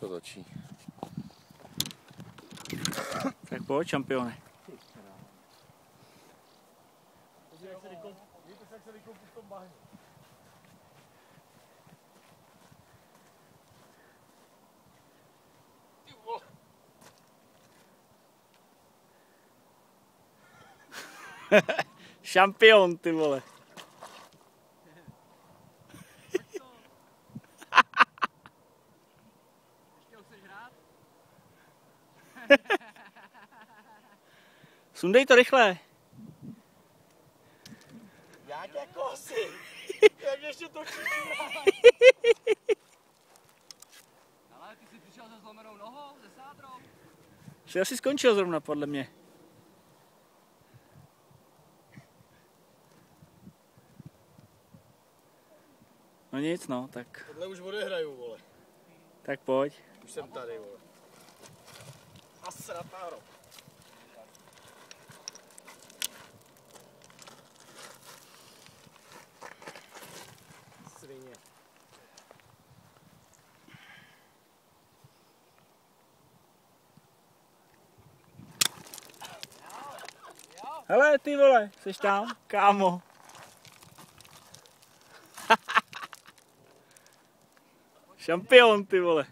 To točí. Tak pojď, šampione. Šampion, ty vole. Sundej to rychle. Já tě kosím. Jak ještě točí. Ale ty jsi přišel se zlomenou nohou, se sádrou. Jsi asi skončil zrovna, podle mě. No nic, no, tak, Tohle už odehraju, vole. Tak pojď. Už jsem tady, vole. A sratá rob. Svině. Hele, ty vole, jsi tam, kámo. Šampion, ty vole.